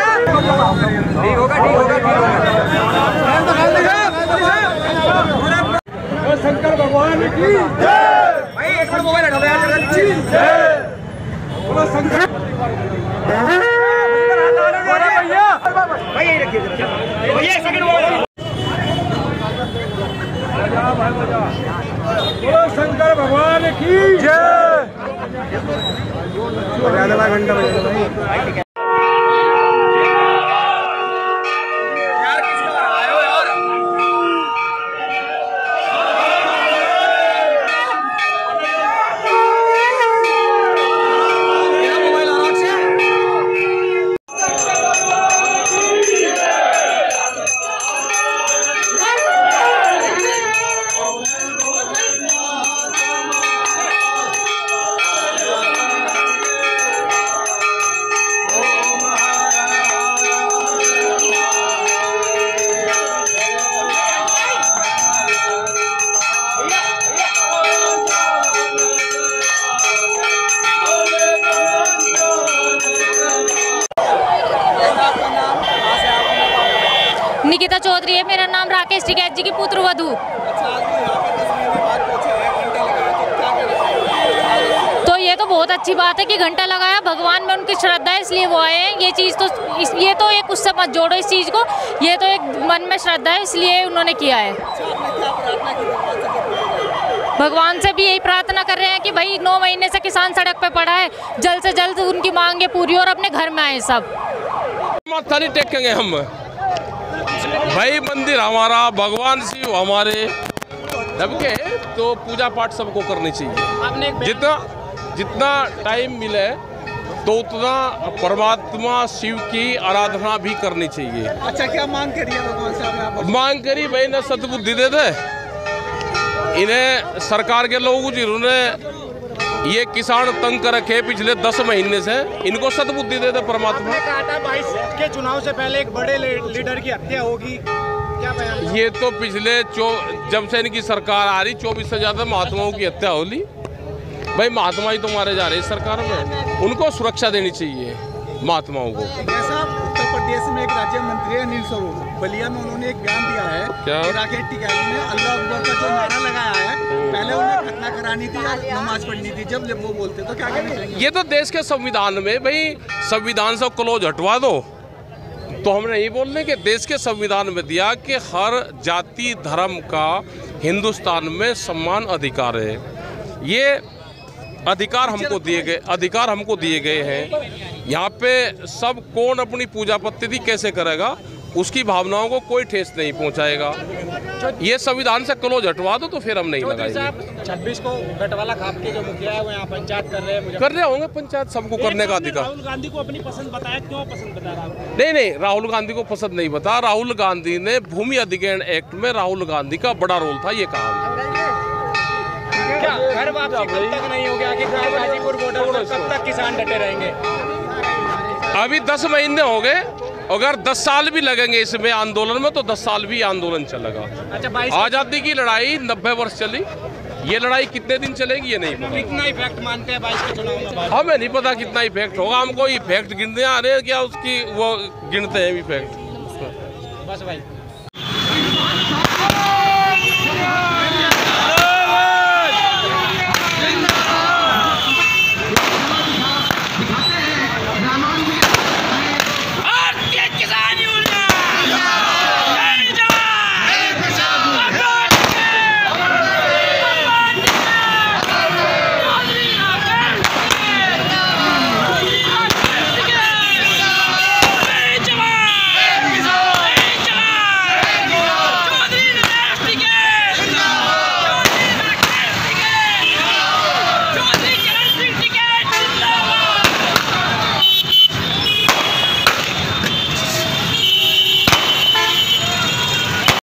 ठीक होगा ठीक होगा ठीक होगा शंकर भगवान की भाई एक मोबाइल हटा दो यार शंकर കണ്ടു निकिता चौधरी है, मेरा नाम राकेश टिकैत जी की पुत्र वधु। तो ये तो बहुत अच्छी बात है कि घंटा लगाया, भगवान में उनकी श्रद्धा है इसलिए वो आए हैं। ये चीज़ तो इस, ये तो एक उससे मत जोड़ो इस चीज़ को, ये तो एक मन में श्रद्धा है, इसलिए उन्होंने किया है। भगवान से पूरा भी यही प्रार्थना कर रहे हैं कि भाई, नौ महीने से किसान सड़क पे पड़ा है, जल्द से जल्द उनकी मांगे पूरी और अपने घर में आए सब। टेकेंगे हम। भाई मंदिर हमारा भगवान शिव हमारे। सबके तो पूजा पाठ सबको करनी चाहिए। जितना जितना टाइम मिले तो उतना परमात्मा शिव की आराधना भी करनी चाहिए। अच्छा क्या मांग करी है भगवान से आपने मांग करी भाई ने सतबुद्धि दे दे। इन्हें सरकार के लोग जिन्होंने ये किसान तंग कर रखे पिछले दस महीने से। इनको सदबुद्धि दे दे परमात्मा। कहा था बाईस के चुनाव से पहले एक बड़े लीडर की हत्या होगी। क्या ये तो पिछले चौ जब से इनकी सरकार आ रही चौबीस से ज़्यादा महात्माओं की हत्या होली भाई महात्मा ही तो मारे जा रहे हैं सरकार में। उनको सुरक्षा देनी चाहिए। महात्माओं को जैसा उत्तर प्रदेश में एक राज्य मंत्री है अनिल स्वरूप बलिया में उन्होंने एक बयान दिया है क्या? राकेश टिकैत ने अल्लाह अकबर का जो नारा लगाया है पहले उन्हें घटना करानी थी और नमाज़ पढ़नी थी जब जब वो बोलते तो क्या कहना चाहिए ये तो देश के संविधान में भाई संविधान से क्लोज हटवा दो। तो हमने यही बोल रहे कि देश के संविधान में दिया कि हर जाति धर्म का हिंदुस्तान में सम्मान अधिकार है। ये अधिकार हमको दिए गए अधिकार हमको दिए गए हैं। यहाँ पे सब कौन अपनी पूजा पद्धति कैसे करेगा उसकी भावनाओं को कोई ठेस नहीं पहुंचाएगा। ये संविधान से क्लोज हटवा दो तो फिर हम नहीं लगाएँगे। छब्बीस को गटवाला खाप के जो मुखिया है वो यहाँ पंचायत कर रहे हैं कर रहे होंगे पंचायत सबको करने का अधिकार। राहुल गांधी को अपनी पसंद बताया क्यों पसंद बता रहा हूँ? नहीं नहीं राहुल गांधी को पसंद नहीं बता राहुल गांधी ने भूमि अधिग्रहण एक्ट में राहुल गांधी का बड़ा रोल था ये कहा घर वापसी कब तक नहीं होगी? आखिर गाजीपुर बॉर्डर कब तक किसान डटे रहेंगे? अभी दस महीने हो गए अगर दस साल भी लगेंगे इसमें आंदोलन में तो दस साल भी आंदोलन चलेगा। अच्छा आज़ादी की लड़ाई नब्बे वर्ष चली। ये लड़ाई कितने दिन चलेगी ये नहीं पता। कितना इफ़ेक्ट मानते हैं बाईस के चुनाव में हमें नहीं पता कितना इफ़ेक्ट होगा। हमको इफ़ेक्ट गिनते आ रहे क्या उसकी वो गिनते हैं इफ़ेक्ट बस भाई।